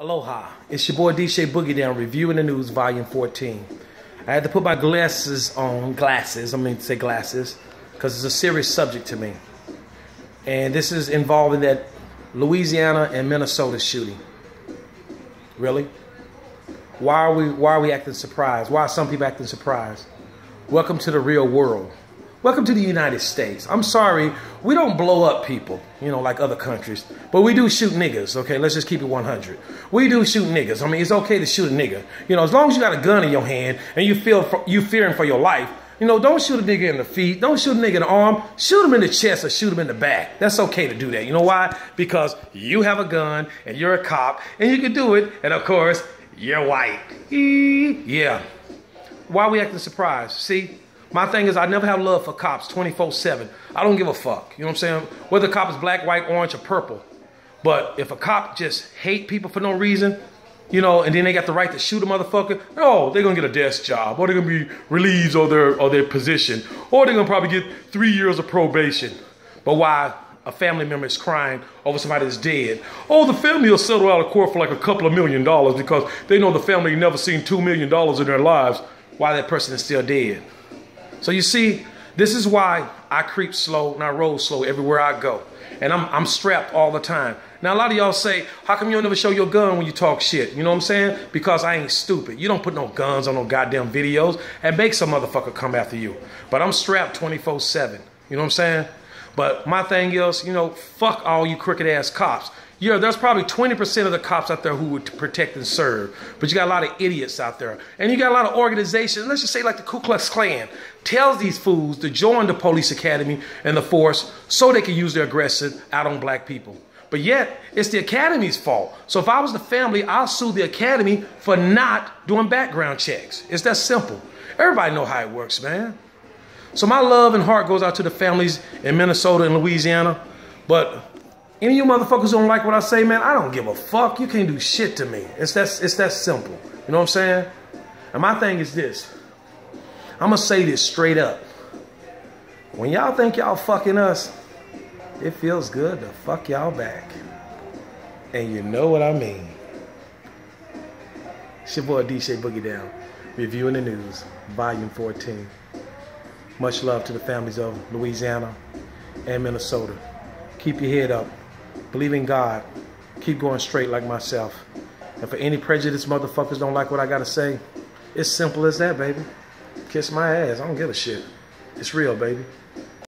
Aloha, it's your boy DJ Boogie Down reviewing the news, volume 14. I had to put my glasses on, glasses, I mean to say glasses, because it's a serious subject to me. And this is involving that Louisiana and Minnesota shooting. Really? Why are we why are we acting surprised? Why are some people acting surprised? Welcome to the real world. Welcome to the United States. I'm sorry, we don't blow up people, you know, like other countries, but we do shoot niggas, okay? Let's just keep it 100. We do shoot niggas. I mean, it's okay to shoot a nigga. You know, as long as you got a gun in your hand and you feel for, you fearing for your life, you know, don't shoot a nigga in the feet, don't shoot a nigga in the arm, shoot him in the chest or shoot him in the back. That's okay to do that. You know why? Because you have a gun and you're a cop and you can do it, and of course, you're white. Yeah. Why are we acting surprised? See, my thing is I never have love for cops 24-7. I don't give a fuck. You know what I'm saying? Whether the cop is black, white, orange, or purple. But if a cop just hate people for no reason, you know, and then they got the right to shoot a motherfucker, no, they're gonna get a desk job, or they're gonna be relieved of their or their position, or they're gonna probably get three years of probation. But why a family member is crying over somebody that's dead. Oh, the family will settle out of court for like a couple of million dollars because they know the family never seen two million dollars in their lives while that person is still dead. So you see, this is why I creep slow and I roll slow everywhere I go. And I'm, I'm strapped all the time. Now, a lot of y'all say, how come you don't never show your gun when you talk shit? You know what I'm saying? Because I ain't stupid. You don't put no guns on no goddamn videos and make some motherfucker come after you. But I'm strapped 24 7. You know what I'm saying? But my thing is, you know, fuck all you crooked ass cops. Yeah, there's probably 20% of the cops out there who would protect and serve. But you got a lot of idiots out there. And you got a lot of organizations, let's just say like the Ku Klux Klan, tells these fools to join the police academy and the force so they can use their aggression out on black people. But yet, it's the academy's fault. So if I was the family, I'll sue the academy for not doing background checks. It's that simple. Everybody know how it works, man. So my love and heart goes out to the families in Minnesota and Louisiana. But any of you motherfuckers don't like what I say, man, I don't give a fuck. You can't do shit to me. It's that, it's that simple. You know what I'm saying? And my thing is this. I'm going to say this straight up. When y'all think y'all fucking us, it feels good to fuck y'all back. And you know what I mean. It's your boy DJ Boogie Down, reviewing the news, volume 14. Much love to the families of Louisiana and Minnesota. Keep your head up. Believe in God. Keep going straight like myself. And for any prejudiced motherfuckers don't like what I gotta say, it's simple as that, baby. Kiss my ass. I don't give a shit. It's real, baby.